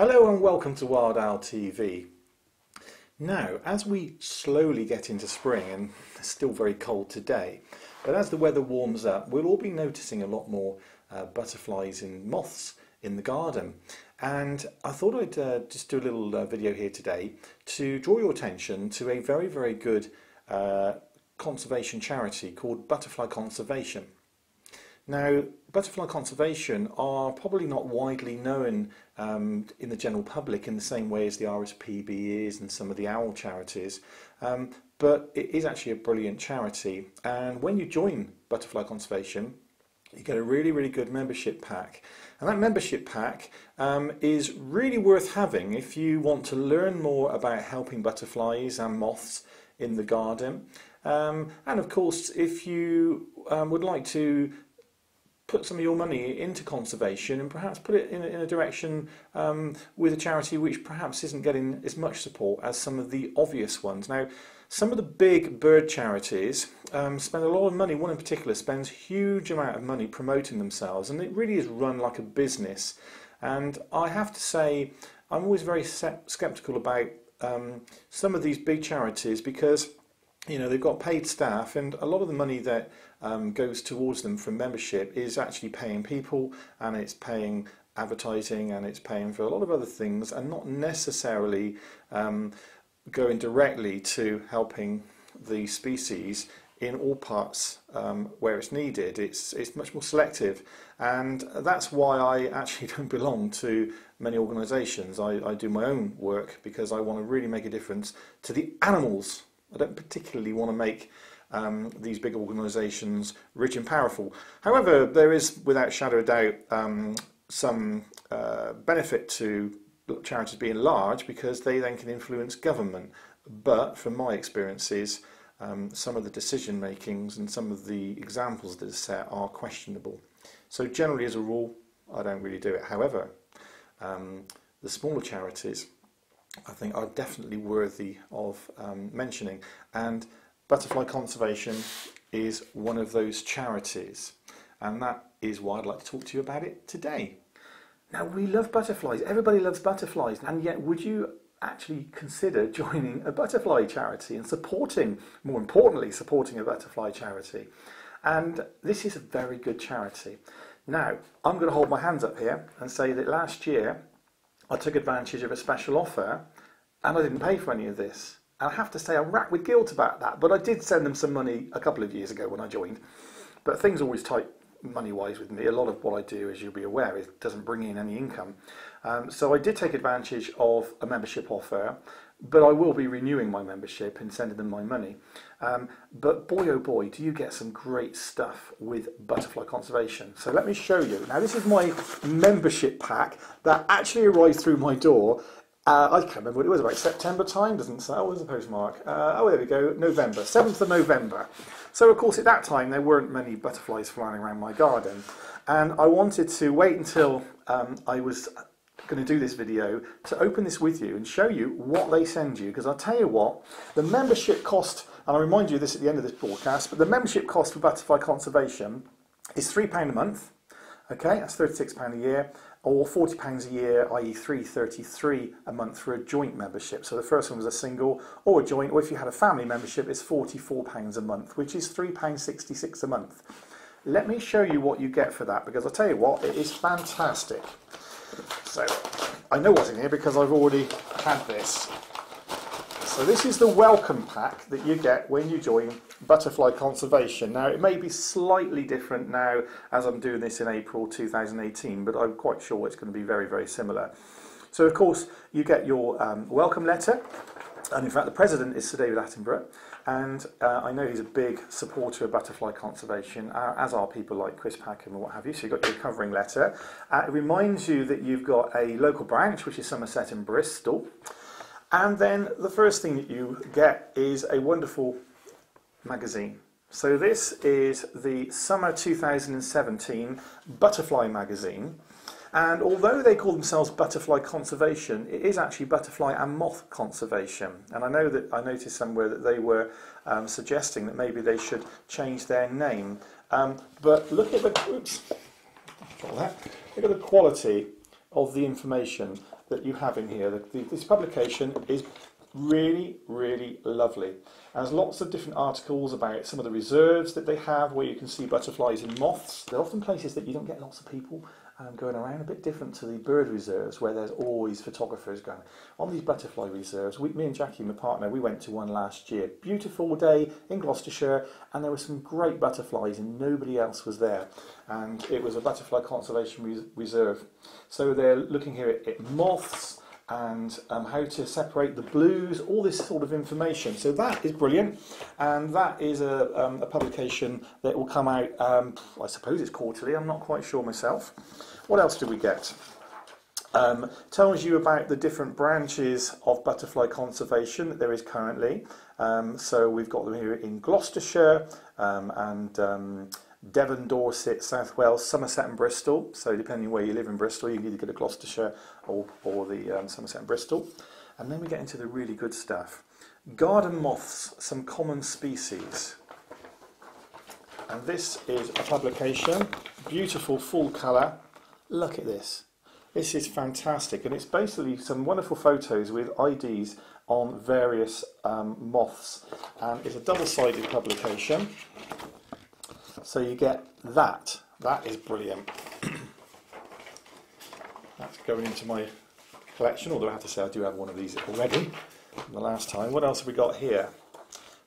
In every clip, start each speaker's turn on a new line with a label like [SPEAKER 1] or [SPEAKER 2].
[SPEAKER 1] Hello and welcome to Wild Owl TV. Now, as we slowly get into spring, and it's still very cold today, but as the weather warms up, we'll all be noticing a lot more uh, butterflies and moths in the garden. And I thought I'd uh, just do a little uh, video here today to draw your attention to a very, very good uh, conservation charity called Butterfly Conservation. Now, butterfly conservation are probably not widely known um, in the general public in the same way as the RSPB is and some of the OWL charities, um, but it is actually a brilliant charity. And when you join Butterfly Conservation, you get a really, really good membership pack. And that membership pack um, is really worth having if you want to learn more about helping butterflies and moths in the garden. Um, and of course, if you um, would like to put some of your money into conservation and perhaps put it in a, in a direction um, with a charity which perhaps isn't getting as much support as some of the obvious ones. Now, some of the big bird charities um, spend a lot of money. One in particular spends huge amount of money promoting themselves, and it really is run like a business. And I have to say, I'm always very sceptical about um, some of these big charities because you know they've got paid staff, and a lot of the money that um, goes towards them from membership is actually paying people and it's paying advertising and it's paying for a lot of other things and not necessarily um, going directly to helping the species in all parts um, where it's needed. It's, it's much more selective and that's why I actually don't belong to many organisations. I, I do my own work because I want to really make a difference to the animals. I don't particularly want to make um, these big organisations rich and powerful. However, there is, without shadow of doubt, um, some uh, benefit to charities being large because they then can influence government. But from my experiences, um, some of the decision makings and some of the examples that are set are questionable. So generally, as a rule, I don't really do it. However, um, the smaller charities, I think, are definitely worthy of um, mentioning. And Butterfly Conservation is one of those charities, and that is why I'd like to talk to you about it today. Now, we love butterflies, everybody loves butterflies, and yet, would you actually consider joining a butterfly charity and supporting, more importantly, supporting a butterfly charity? And this is a very good charity. Now, I'm going to hold my hands up here and say that last year I took advantage of a special offer and I didn't pay for any of this. And I have to say, I'm racked with guilt about that. But I did send them some money a couple of years ago when I joined. But things always tight money wise with me. A lot of what I do, as you'll be aware, it doesn't bring in any income. Um, so I did take advantage of a membership offer, but I will be renewing my membership and sending them my money. Um, but boy, oh boy, do you get some great stuff with Butterfly Conservation. So let me show you. Now, this is my membership pack that actually arrived through my door uh, I can't remember what it was, about September time, doesn't say. What was the postmark? Uh, oh, there we go, November, 7th of November. So, of course, at that time, there weren't many butterflies flying around my garden. And I wanted to wait until um, I was going to do this video to open this with you and show you what they send you. Because I'll tell you what, the membership cost, and I'll remind you this at the end of this broadcast, but the membership cost for Butterfly Conservation is £3 a month. Okay, that's £36 a year or £40 a year, i.e. 333 a month for a joint membership. So the first one was a single or a joint, or if you had a family membership, it's £44 a month, which is £3.66 a month. Let me show you what you get for that, because I'll tell you what, it is fantastic. So, I know what's in here because I've already had this. So this is the welcome pack that you get when you join Butterfly Conservation. Now it may be slightly different now as I'm doing this in April 2018, but I'm quite sure it's going to be very, very similar. So of course you get your um, welcome letter, and in fact the president is Sir David Attenborough, and uh, I know he's a big supporter of butterfly conservation, uh, as are people like Chris Packham and what have you. So you've got your covering letter. Uh, it reminds you that you've got a local branch, which is Somerset and Bristol. And then the first thing that you get is a wonderful magazine. So this is the summer 2017 Butterfly magazine. And although they call themselves Butterfly Conservation, it is actually Butterfly and Moth Conservation. And I know that I noticed somewhere that they were um, suggesting that maybe they should change their name. Um, but look at the oops, that. look at the quality of the information that you have in here. The, the, this publication is really, really lovely. There's lots of different articles about some of the reserves that they have where you can see butterflies and moths. They're often places that you don't get lots of people um, going around, a bit different to the bird reserves where there's always photographers going. On these butterfly reserves, we, me and Jackie, my partner, we went to one last year. Beautiful day in Gloucestershire, and there were some great butterflies, and nobody else was there. And it was a butterfly conservation res reserve. So they're looking here at, at moths, and um, how to separate the blues, all this sort of information. So that is brilliant, and that is a, um, a publication that will come out, um, I suppose it's quarterly, I'm not quite sure myself. What else do we get? Um, tells you about the different branches of butterfly conservation that there is currently. Um, so we've got them here in Gloucestershire um, and Devon, Dorset, South Wales, Somerset and Bristol. So depending where you live in Bristol, you can either go to Gloucestershire or, or the um, Somerset and Bristol. And then we get into the really good stuff. Garden moths, some common species. And this is a publication, beautiful full colour. Look at this. This is fantastic, and it's basically some wonderful photos with IDs on various um, moths. And it's a double-sided publication. So you get that. That is brilliant. That's going into my collection, although I have to say I do have one of these already the last time. What else have we got here?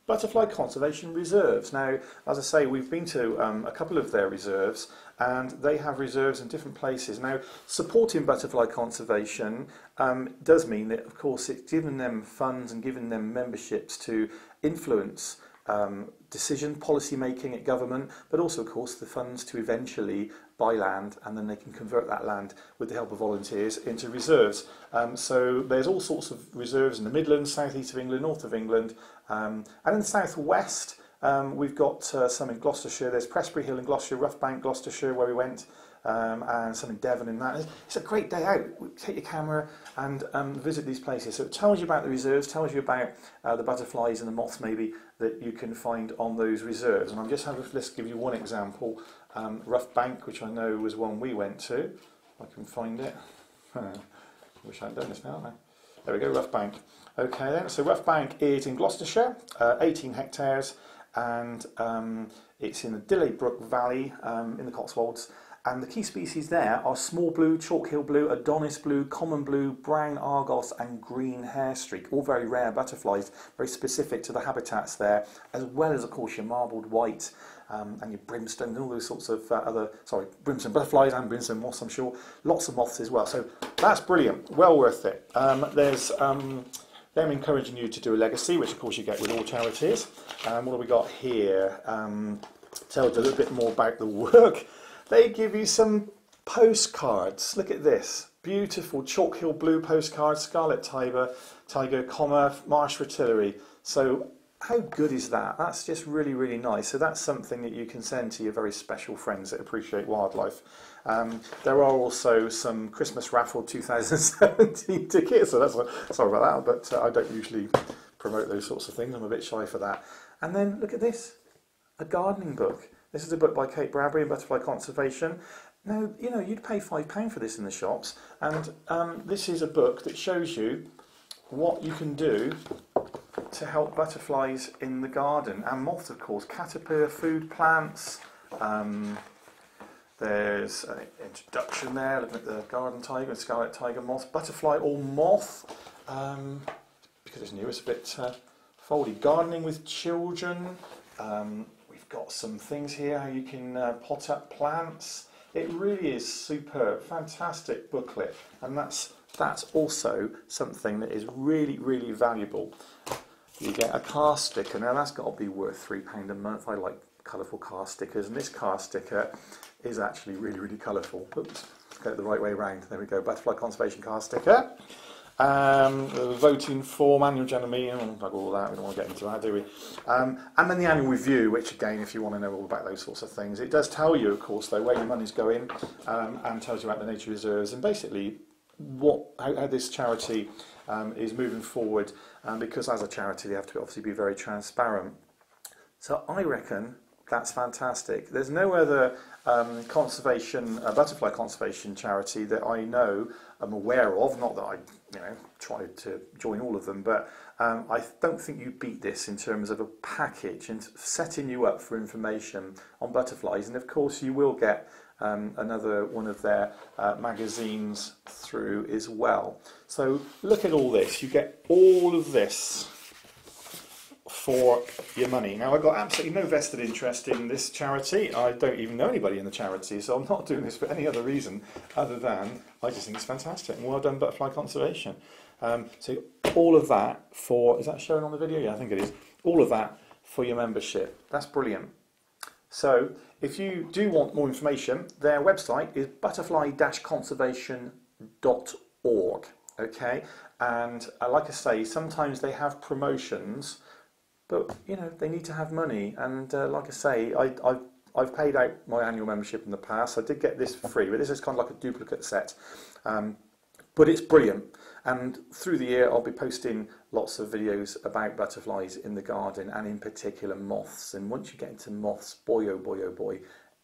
[SPEAKER 1] Butterfly Conservation Reserves. Now, as I say, we've been to um, a couple of their reserves and they have reserves in different places. Now, supporting butterfly conservation um, does mean that, of course, it's given them funds and given them memberships to influence um, decision, policy making at government, but also, of course, the funds to eventually buy land and then they can convert that land with the help of volunteers into reserves. Um, so there's all sorts of reserves in the Midlands, southeast of England, north of England, um, and in the southwest. Um, we've got uh, some in Gloucestershire. There's Prestbury Hill in Gloucestershire, Roughbank, Gloucestershire, where we went um, and some in Devon in that. It's a great day out. Take your camera and um, visit these places. So it tells you about the reserves, tells you about uh, the butterflies and the moths maybe that you can find on those reserves. And I'm just having list give you one example. Um, Roughbank, which I know was one we went to. I can find it. I Wish I'd done this now. No? There we go, Rough Bank. Okay then, so Rough Bank is in Gloucestershire, uh, 18 hectares, and um, it's in the Dilley Brook Valley um, in the Cotswolds. And the key species there are small blue, chalk-hill blue, Adonis blue, common blue, brown argus and green hairstreak, all very rare butterflies, very specific to the habitats there, as well as of course your marbled white um, and your brimstone and all those sorts of uh, other, sorry, brimstone butterflies and brimstone moths I'm sure, lots of moths as well. So that's brilliant, well worth it. Um, there's um, them encouraging you to do a legacy, which of course you get with all charities. Um, what have we got here? Um, tells a little bit more about the work they give you some postcards. Look at this. Beautiful chalk hill blue postcard, scarlet tiger, tiger, comma, marsh fritillary. So how good is that? That's just really, really nice. So that's something that you can send to your very special friends that appreciate wildlife. Um, there are also some Christmas raffle 2017 tickets. So that's sorry about that, but uh, I don't usually promote those sorts of things. I'm a bit shy for that. And then look at this, a gardening book. This is a book by Kate Bradbury, Butterfly Conservation. Now, you know, you'd pay £5 for this in the shops, and um, this is a book that shows you what you can do to help butterflies in the garden, and moths, of course, caterpillar, food plants. Um, there's an introduction there, looking at the garden tiger and scarlet tiger moth, butterfly or moth, um, because it's new, it's a bit uh, foldy. Gardening with children, um, got some things here how you can uh, pot up plants. It really is superb, fantastic booklet, and that's that's also something that is really really valuable. You get a car sticker. Now that's got to be worth three pound a month. I like colourful car stickers, and this car sticker is actually really really colourful. Oops, it the right way around. There we go. Butterfly conservation car sticker. Um, voting form, annual general meeting, like all that, we don't want to get into that, do we? Um, and then the annual review, which again, if you want to know all about those sorts of things, it does tell you, of course, though, where your money's going um, and tells you about the nature reserves and basically what how, how this charity um, is moving forward. Um, because as a charity, they have to obviously be very transparent. So I reckon that's fantastic. There's no other um, conservation, uh, butterfly conservation charity that I know, I'm aware of, not that I you know, tried to join all of them, but um, I don't think you beat this in terms of a package and setting you up for information on butterflies. And of course, you will get um, another one of their uh, magazines through as well. So look at all this. You get all of this for your money. Now, I've got absolutely no vested interest in this charity. I don't even know anybody in the charity, so I'm not doing this for any other reason other than I just think it's fantastic. And well done, Butterfly Conservation. Um, so all of that for, is that shown on the video? Yeah, I think it is. All of that for your membership. That's brilliant. So if you do want more information, their website is butterfly-conservation.org. Okay, and uh, like I say, sometimes they have promotions, but you know they need to have money. And uh, like I say, I, I've I've paid out my annual membership in the past. I did get this for free, but this is kind of like a duplicate set. Um, but it's brilliant. And through the year, I'll be posting lots of videos about butterflies in the garden and in particular moths. And once you get into moths, boy, oh boy, oh boy,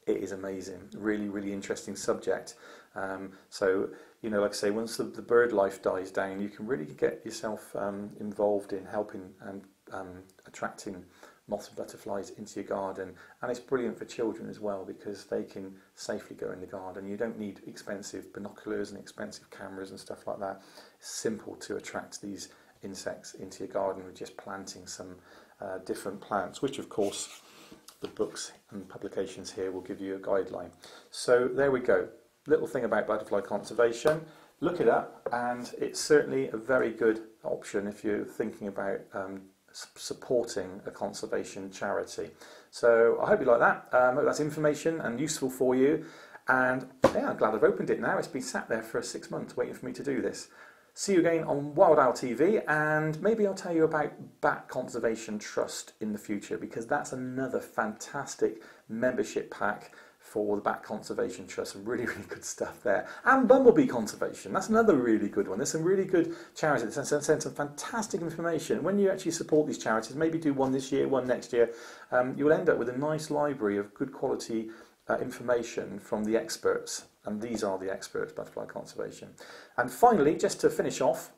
[SPEAKER 1] it is amazing. Really, really interesting subject. Um, so, you know, like I say, once the, the, bird life dies down, you can really get yourself um, involved in helping and um, attracting moths and butterflies into your garden. And it's brilliant for children as well because they can safely go in the garden. You don't need expensive binoculars and expensive cameras and stuff like that. It's simple to attract these insects into your garden with just planting some uh, different plants which of course the books and publications here will give you a guideline. So there we go. Little thing about butterfly conservation. Look it up and it's certainly a very good option if you're thinking about um, supporting a conservation charity. So I hope you like that. Um, hope that's information and useful for you. And yeah, I'm glad I've opened it now. It's been sat there for six months waiting for me to do this. See you again on Wild Owl TV, and maybe I'll tell you about Bat Conservation Trust in the future because that's another fantastic membership pack for the Bat Conservation Trust. Some really, really good stuff there. And Bumblebee Conservation, that's another really good one. There's some really good charities that send, some fantastic information. When you actually support these charities, maybe do one this year, one next year, um, you'll end up with a nice library of good quality uh, information from the experts. And these are the experts, butterfly conservation. And finally, just to finish off,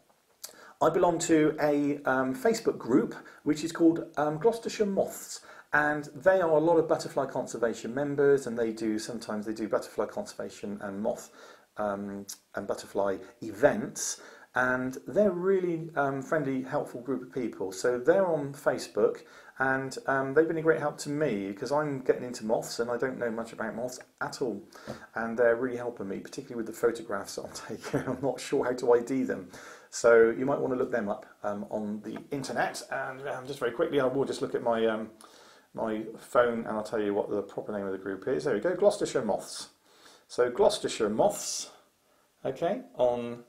[SPEAKER 1] I belong to a um, Facebook group which is called um, Gloucestershire Moths and they are a lot of butterfly conservation members and they do sometimes they do butterfly conservation and moth um, and butterfly events. And they're really um, friendly helpful group of people. So they're on Facebook and um, they've been a great help to me because I'm getting into moths and I don't know much about moths at all. And they're really helping me particularly with the photographs I'm taking. I'm not sure how to ID them. So you might want to look them up um, on the internet. And um, just very quickly I will just look at my um, my phone and I'll tell you what the proper name of the group is. There we go, Gloucestershire Moths. So Gloucestershire Moths, okay, on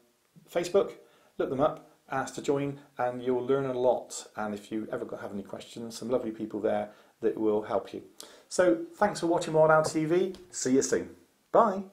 [SPEAKER 1] Facebook, look them up, ask to join and you'll learn a lot. And if you ever have any questions, some lovely people there that will help you. So thanks for watching Wild Owl TV. See you soon. Bye.